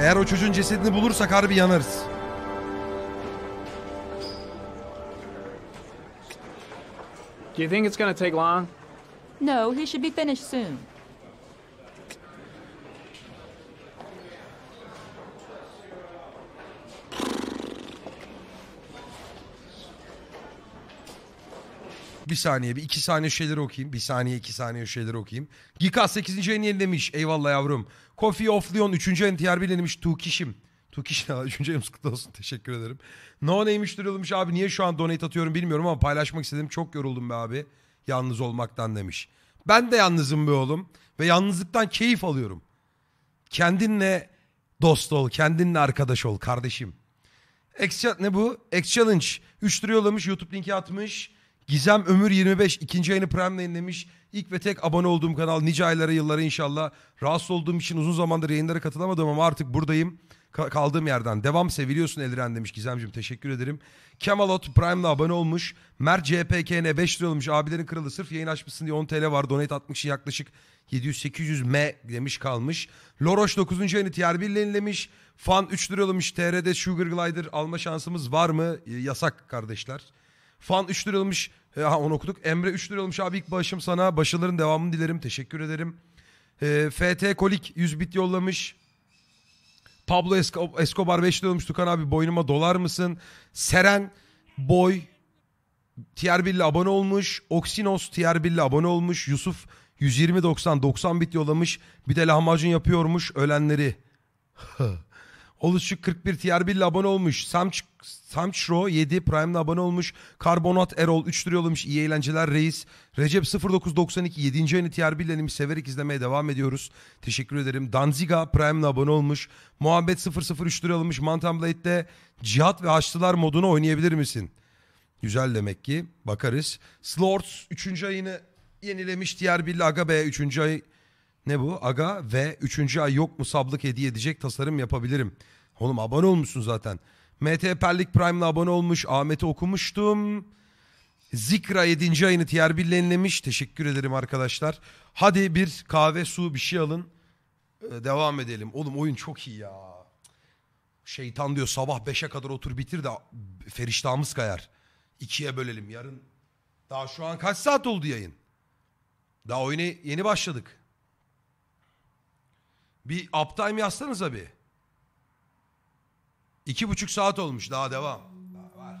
Eğer o çocuğun cesedini bulursak harbi yanarız. Do you think it's gonna take long? No, he should be finished soon. Bir saniye bir iki saniye şeyleri okuyayım. Bir saniye iki saniye şeyleri okuyayım. Gikas 8. ayını yenilemiş. Eyvallah yavrum. Coffee of Leon 3. ayını TRB yenilemiş. Tukişim. Tukişim 3. ayımız kutlu olsun. Teşekkür ederim. No neymiş duruyormuş abi. Niye şu an donate atıyorum bilmiyorum ama paylaşmak istedim. Çok yoruldum be abi. Yalnız olmaktan demiş. Ben de yalnızım be oğlum. Ve yalnızlıktan keyif alıyorum. Kendinle dost ol. Kendinle arkadaş ol kardeşim. X ne bu? X Challenge. 3 lira yollamış. YouTube linki atmış. Gizem Ömür 25 ikinci ayını Prime'la yayınlamış. İlk ve tek abone olduğum kanal nice aylara yıllara inşallah. Rahatsız olduğum için uzun zamandır yayınlara katılamadım ama artık buradayım. Ka- kaldığım yerden. Devam seviliyorsun Eliren demiş Gizemciğim teşekkür ederim. Kemalot Prime'la abone olmuş. Mert CPKN 5 lira olmuş. Abilerin kralı sırf yayın açmışsın diye 10 TL var. Donate için yaklaşık 700-800 M demiş kalmış. Loroş 9. ayını TR1 ile. Fan 3 lira olmuş. TR'de Sugar Glider alma şansımız var mı? Yasak kardeşler. Fan 3 lira olmuş. E, ha onu okuduk. Emre 3 lira olmuş abi ilk bağışım sana. Başarıların devamını dilerim. Teşekkür ederim. E, FT Kolik 100 bit yollamış. Pablo Esco- Escobar 5 lira olmuş. Tukan abi boynuma dolar mısın? Seren Boy Tier 1 ile abone olmuş. Oxinos Tier 1 ile abone olmuş. Yusuf 120.90 90 bit yollamış. Bir de lahmacun yapıyormuş ölenleri. Oluşuk 41 Tier 1 ile abone olmuş. Samç, Samçro 7 Prime'le abone olmuş. Karbonat Erol 3 lira yollamış. İyi eğlenceler reis. Recep 0992 7. ayını 1 ile. Severek izlemeye devam ediyoruz. Teşekkür ederim. Danziga Prime'le abone olmuş. Muhabbet 003 lira yollamış. Mountain Blade'de Cihat ve Haçlılar modunu oynayabilir misin? Güzel demek ki. Bakarız. Slords 3. ayını yenilemiş. 1 ile Aga B 3. ay ne bu? Aga ve 3. ay yok mu sablık hediye edecek tasarım yapabilirim. Oğlum abone olmuşsun zaten. MT Perlik Prime'la abone olmuş. Ahmet'i okumuştum. Zikra 7. ayını tier 1 yenilemiş. Teşekkür ederim arkadaşlar. Hadi bir kahve, su bir şey alın. Ee, devam edelim. Oğlum oyun çok iyi ya. Şeytan diyor sabah 5'e kadar otur bitir de feriştahımız kayar. İkiye bölelim yarın. Daha şu an kaç saat oldu yayın? Daha oyuna yeni başladık. Bir uptime yazsanız abi. İki buçuk saat olmuş daha devam. Daha var.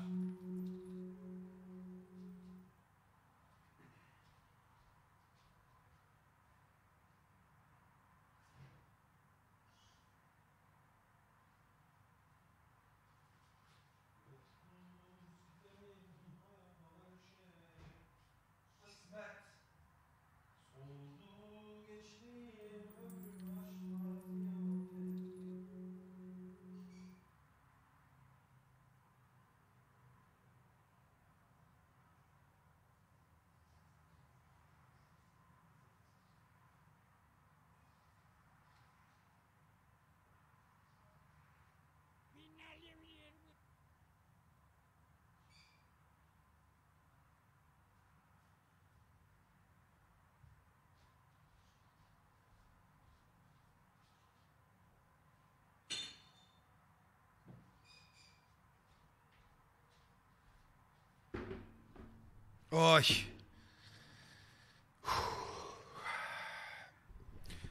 Oy.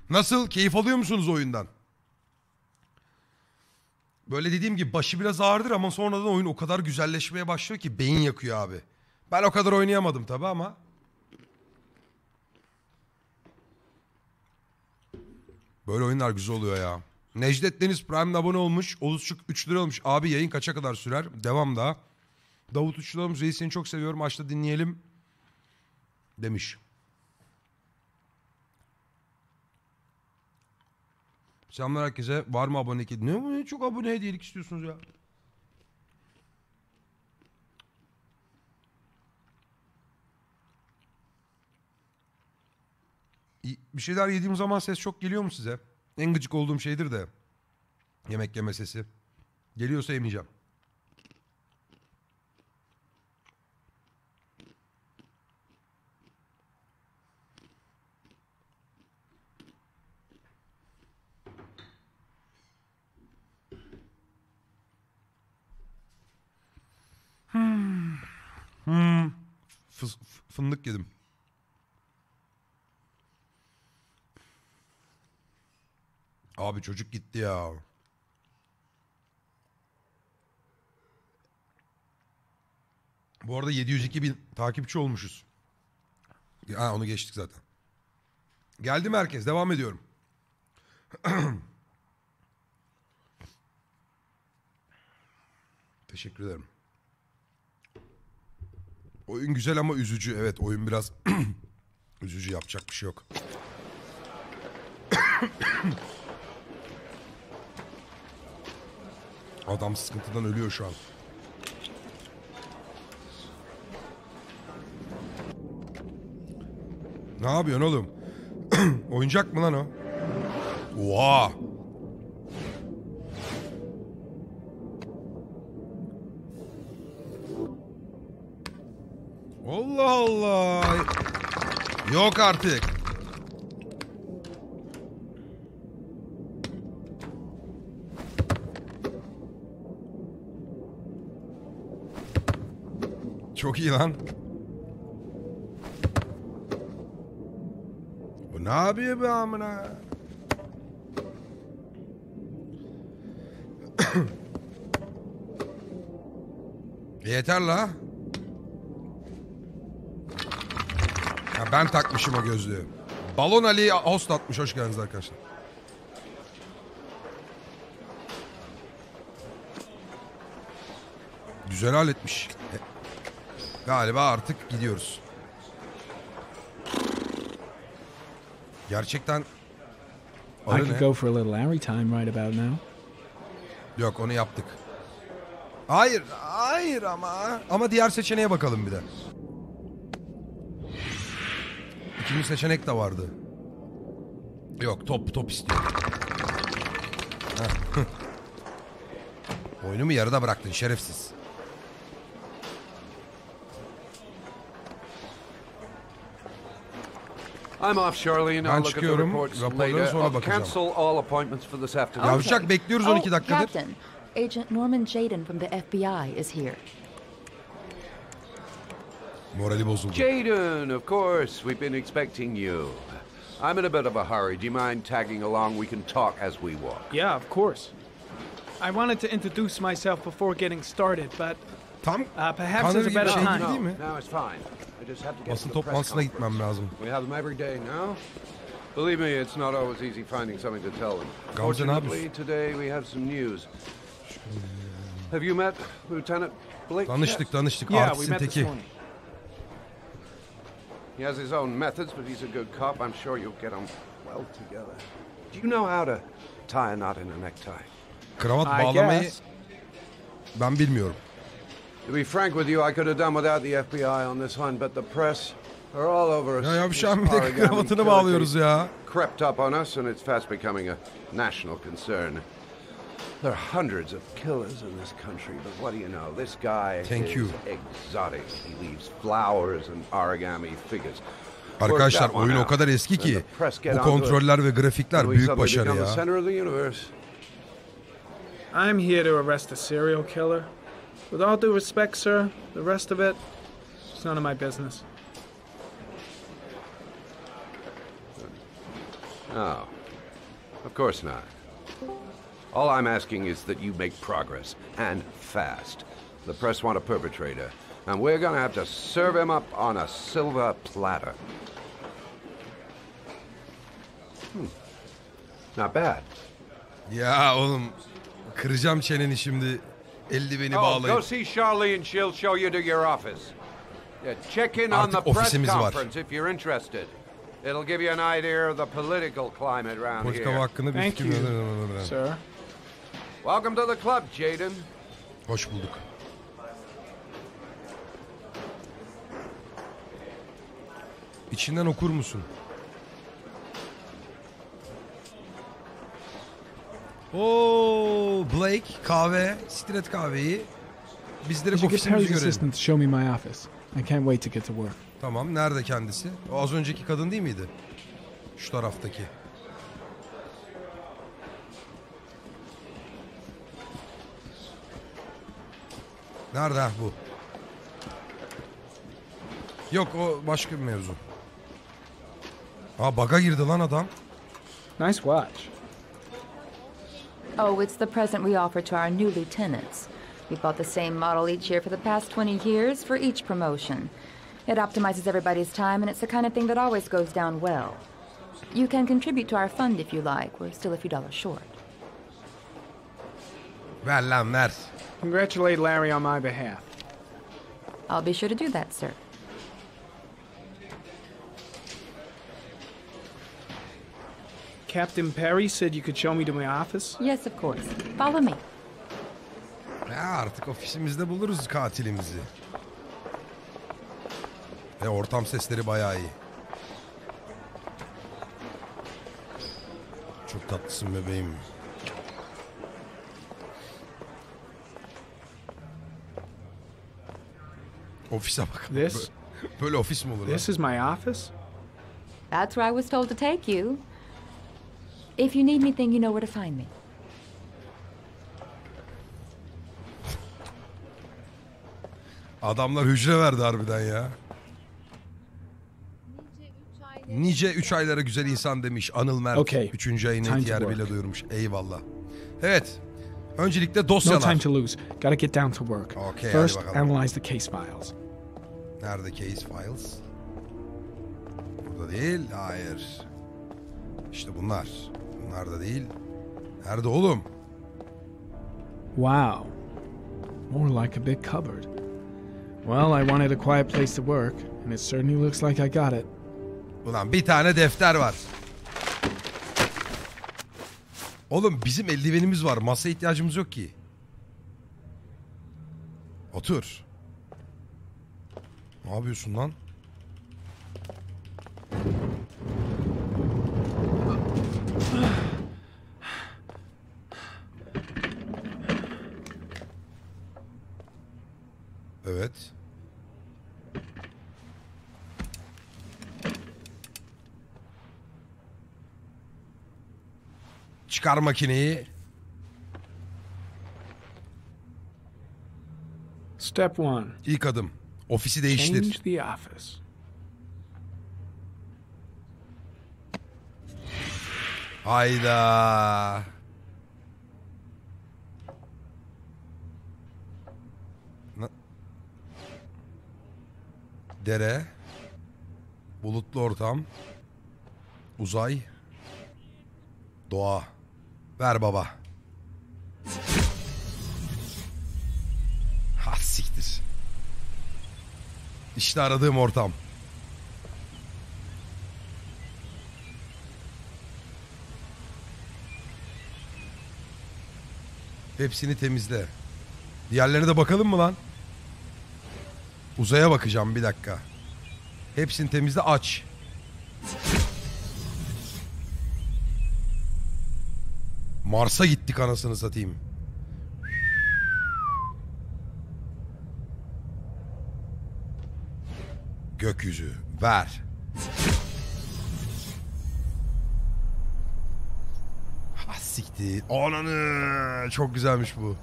Nasıl? Keyif alıyor musunuz oyundan? Böyle dediğim gibi başı biraz ağırdır ama sonradan oyun o kadar güzelleşmeye başlıyor ki beyin yakıyor abi. Ben o kadar oynayamadım tabi ama. Böyle oyunlar güzel oluyor ya. Necdet Deniz Prime'de abone olmuş. Oğuzçuk 3 lira olmuş. Abi yayın kaça kadar sürer? Devam daha. Davut 3 lira olmuş. Reis çok seviyorum. Açta dinleyelim. Demiş. Selamlar herkese. Var mı abone ki? Ne bu? Çok abone hediyelik istiyorsunuz ya. Bir şeyler yediğim zaman ses çok geliyor mu size? En gıcık olduğum şeydir de. Yemek yeme sesi. Geliyorsa yemeyeceğim. Hmm. Fındık yedim. Abi çocuk gitti ya. Bu arada 702 bin takipçi olmuşuz. Ha, onu geçtik zaten. Geldi mi herkes? Devam ediyorum. Teşekkür ederim. Oyun güzel ama üzücü. Evet oyun biraz üzücü yapacak bir şey yok. Adam sıkıntıdan ölüyor şu an. Ne yapıyorsun oğlum? Oyuncak mı lan o? Oha! Allah Allah. Yok artık. Çok iyi lan. Bu ne yapıyor be amına? Yeter la. Ben takmışım o gözlüğü. Balon Ali host atmış. Hoş geldiniz arkadaşlar. Güzel halletmiş. Galiba artık gidiyoruz. Gerçekten I arı could ne? go for a little Larry time right about now. Yok onu yaptık. Hayır, hayır ama. Ama diğer seçeneğe bakalım bir de. İkinci seçenek de vardı. Yok top top istiyor. Heh. Oyunumu yarıda bıraktın şerefsiz. I'm off, Charlie, and Ben I'll look at the çıkıyorum, reports raporlara later. sonra I'll bakacağım. cancel all appointments for this afternoon. Yavşak bekliyoruz 12 dakikadır. Captain, Agent Norman Jaden from the FBI is here. Morali bozuldu. Jaden, of course, we've been expecting you. I'm in a bit of a hurry. Do you mind tagging along? We can talk as we walk. Yeah, of course. I wanted to introduce myself before getting started, but Tam uh, perhaps Tanrı there's a better şey time. gibi değil mi? No, it's fine. I just have to get Basın to the press toplantısına conference. gitmem lazım. We have them every day now. Believe me, it's not always easy finding something to tell them. Gamze, ne Fortunately, yapıyorsun? today we have some news. Have you met Lieutenant Blake? Tanıştık tanıştık. Yeah, we Artistin met this teki. He has his own methods, but he's a good cop. I'm sure you'll get on well together. Do you know how to tie a knot in a necktie? Kravat I bağlamayı guess. ben bilmiyorum. To be frank with you, I could have done without the FBI on this one, but the press are all over us. Ya yavşan bir de kravatını bağlıyoruz ya. Crept up on us, and it's fast becoming a national concern. There are hundreds of killers in this country, but what do you know? This guy Thank is you. exotic. He leaves flowers and origami figures. Arkadaşlar oyun o kadar eski ki bu kontroller ve grafikler büyük başarı ya. I'm here to arrest a serial killer. With all due respect, sir, the rest of it, it's none of my business. Oh, Of course not. All I'm asking is that you make progress, and fast. The press want a perpetrator, and we're gonna have to serve him up on a silver platter. Hmm. Not bad. Ya oğlum kıracağım çeneni şimdi eldiveni Oh, go see Charlie and She'll show you to your office. Yeah, check in on Artık the press ofisimiz var. conference if you're interested. It'll give you an idea of the political climate around Politika here. hakkında bir Thank fikrim you, yok. sir. Welcome to the club, Jaden. Hoş bulduk. İçinden okur musun? Oo, Blake kahve, stret kahveyi. Biz direkt you get ofisimizi görelim. assistant to show me my office? I can't wait to get to work. Tamam, nerede kendisi? O az önceki kadın değil miydi? Şu taraftaki. Nerede ha bu? Yok o başka bir mevzu. Aa baga girdi lan adam. Nice watch. Oh, it's the present we offer to our new lieutenants. We bought the same model each year for the past 20 years for each promotion. It optimizes everybody's time, and it's the kind of thing that always goes down well. You can contribute to our fund if you like. We're still a few dollars short. Ver lan ver. Congratulate Larry on my behalf. I'll be sure to do that, sir. Captain Perry said you could show me to my office? Yes, of course. Follow me. Ya artık ofisimizde buluruz katilimizi. Ve ortam sesleri bayağı iyi. Çok tatlısın bebeğim. Ofise bak. This? Böyle ofis mi olur lan? This is my office? That's where I was told to take you. If you need anything, you know where to find me. Adamlar hücre verdi harbiden ya. Nice 3 aylara güzel insan demiş Anıl Mert. Okay, 3. ayını time to diğer work. bile duyurmuş. Eyvallah. Evet. Öncelikle No dosyalar. time to lose. Gotta get down to work. Okay, First, bakalım. analyze the case files. Nerede case files? Burada değil. Hayır. İşte bunlar. Bunlar da değil. Nerede oğlum? Wow. More like a big cupboard. Well, I wanted a quiet place to work, and it certainly looks like I got it. Ulan bir tane defter var. Oğlum bizim eldivenimiz var. Masa ihtiyacımız yok ki. Otur. Ne yapıyorsun lan? Evet. Çıkar makineyi. Step one. İlk adım. Ofisi değiştir. Hayda. Dere. Bulutlu ortam. Uzay. Doğa. Ver baba. İşte aradığım ortam. Hepsini temizle. Diğerlerine de bakalım mı lan? Uzaya bakacağım bir dakika. Hepsini temizle aç. Mars'a gittik anasını satayım. Gökyüzü. Ver. Ha siktir. Ananı. Çok güzelmiş bu.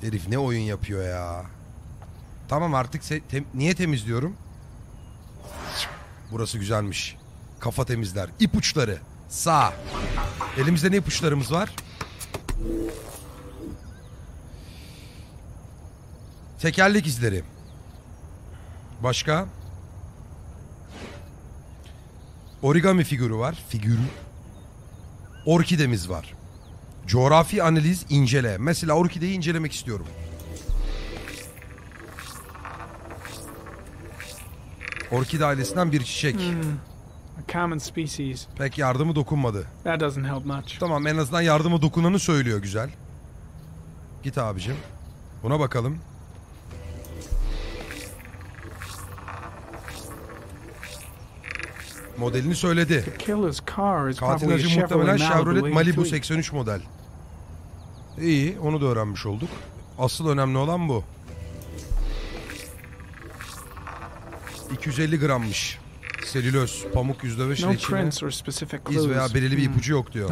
Herif ne oyun yapıyor ya. Tamam artık se- tem- niye temizliyorum? Burası güzelmiş. Kafa temizler. İpuçları. Sağ. Elimizde ne ipuçlarımız var? Tekerlek izleri. Başka? Origami figürü var. Figürü. Orkidemiz var. Coğrafi analiz incele. Mesela orkideyi incelemek istiyorum. Orkide ailesinden bir çiçek. Hmm, a common species. Pek yardımı dokunmadı. That doesn't help much. Tamam en azından yardıma dokunanı söylüyor güzel. Git abicim. Buna bakalım. Modelini söyledi. Katil aracı muhtemelen Chevrolet Malibu Malibu 83. 83 model. İyi onu da öğrenmiş olduk. Asıl önemli olan bu. 250 grammış. Selüloz, pamuk %5 No reçine, iz veya belirli bir Hmm. ipucu yok diyor.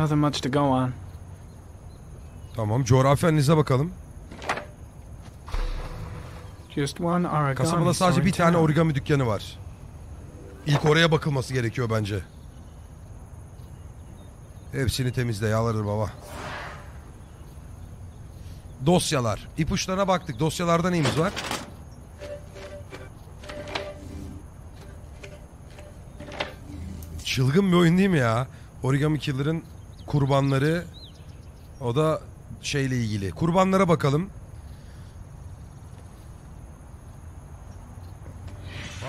Tamam coğrafi analize bakalım. Kasabada sadece bir tane origami dükkanı var. İlk oraya bakılması gerekiyor bence. Hepsini temizle yağlarır baba. Dosyalar. İpuçlarına baktık. Dosyalarda neyimiz var? Çılgın bir oyun değil mi ya? Origami Killer'ın kurbanları o da şeyle ilgili. Kurbanlara bakalım.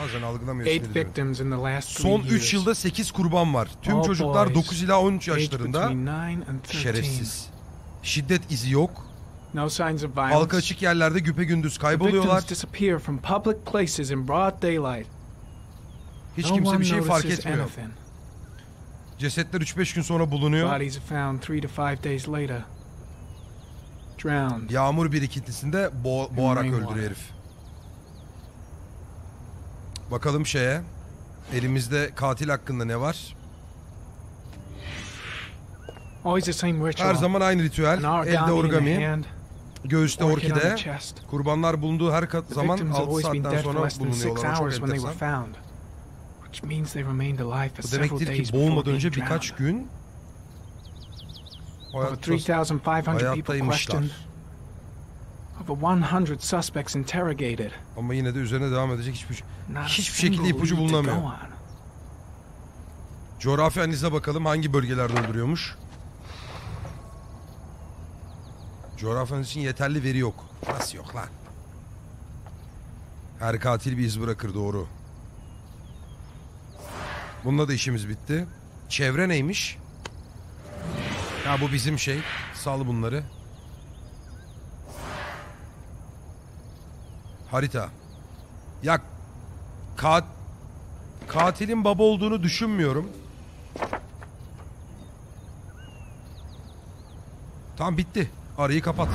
Bazen algılamıyorsun. Eight ne dediğimi. victims in the last three Son years. 3 yılda 8 kurban var. Tüm All çocuklar boys, 9 ila 13 aged yaşlarında. between nine and 13. Şerefsiz. Şiddet izi yok. No signs of violence. Halka açık yerlerde güpegündüz kayboluyorlar. Hiç kimse bir şey fark etmiyor. Cesetler 3-5 gün sonra bulunuyor. Yağmur birikintisinde bo- boğarak öldürüyor herif. Bakalım şeye. Elimizde katil hakkında ne var? Always the same ritual. Her zaman aynı ritüel. Elde origami, göğüste orkide. Kurbanlar bulunduğu her zaman victims have 6 always been saatten sonra bulunuyorlar. O Çok enteresan. Bu demektir ki boğulmadan önce birkaç gün Over hayatta- 3,500 people hayattaymışlar. Over 100 suspects interrogated. Ama yine de üzerine devam edecek hiçbir a hiçbir şekilde ipucu bulunamıyor. on. Coğrafi analize bakalım hangi bölgelerde öldürüyormuş. Coğrafi analiz için yeterli veri yok. Nasıl yok lan? Her katil bir iz bırakır doğru. Bununla da işimiz bitti. Çevre neymiş? Ha bu bizim şey. Sal bunları. Harita. Ya kat katilin baba olduğunu düşünmüyorum. Tamam bitti. Arayı kapat.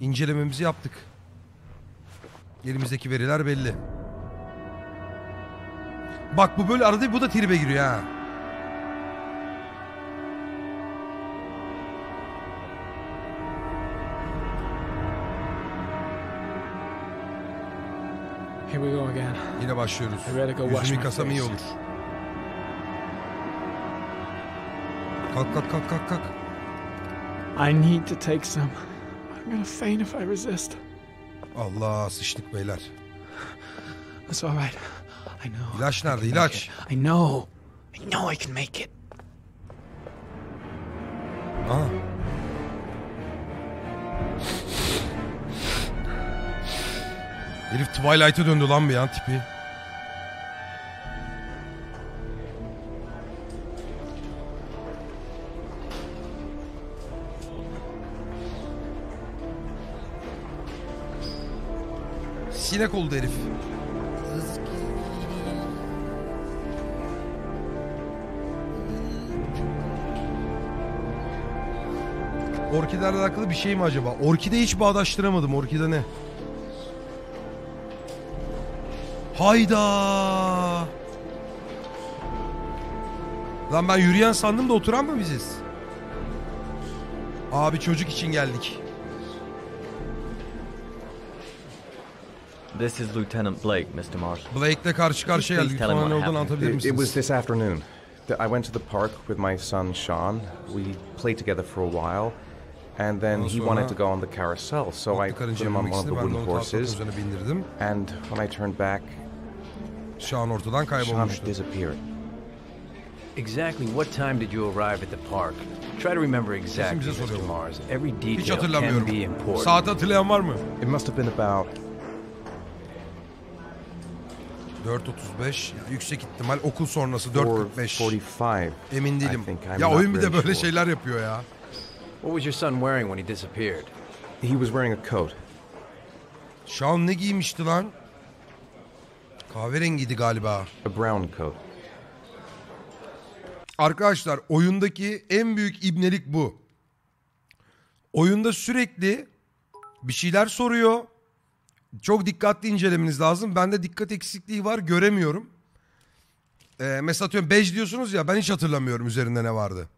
İncelememizi yaptık. Elimizdeki veriler belli. Bak bu böyle arada bu da tribe giriyor ha. Here we go again. Yine başlıyoruz. Yüzümü yıkasam iyi olur. Kalk kalk kalk kalk kalk. I need to take some. I'm gonna faint if I resist. Allah sıçtık beyler. That's all right. I know. İlaç nerede ilaç? I know. I know I can make it. Aha. Herif Twilight'a döndü lan bir an tipi. Sinek oldu herif. Orkidelerle alakalı bir şey mi acaba? Orkide hiç bağdaştıramadım. Orkide ne? Hayda. Lan ben yürüyen sandım da oturan mı biziz? Abi çocuk için geldik. This is Lieutenant Blake, Mr. Marshall. Blake'le karşı karşıya Please geldik. tell him Falan what oradan happened. anlatabilir It, it misiniz? was this afternoon. th- I went to the park with my son Sean. We played together for a while, and then Ondan he sonra wanted to go on the carousel, so I Atlı put karıncaya him on one of the istedi. Ben de wooden onu horses. üzerine bindirdim. And when I turned back, Sean ortadan kaybolmuştu. Exactly what time did you arrive at the park? Try to remember exactly, Mr. Mars. Every Hiç detail can hatırlamıyorum. be important. Saati hatırlayan var mı? It must have been about 4.35. Ya yüksek ihtimal okul sonrası 4.45. 4:45. Emin değilim. I think I'm Ya not oyun bir de böyle sure. şeyler yapıyor ya. What was your son wearing when he disappeared? He was wearing a coat. Sean ne giymişti lan? Kahverengiydi galiba. A brown coat. Arkadaşlar oyundaki en büyük ibnelik bu. Oyunda sürekli bir şeyler soruyor. Çok dikkatli incelemeniz lazım. Bende dikkat eksikliği var göremiyorum. Ee, mesela atıyorum badge diyorsunuz ya ben hiç hatırlamıyorum üzerinde ne vardı.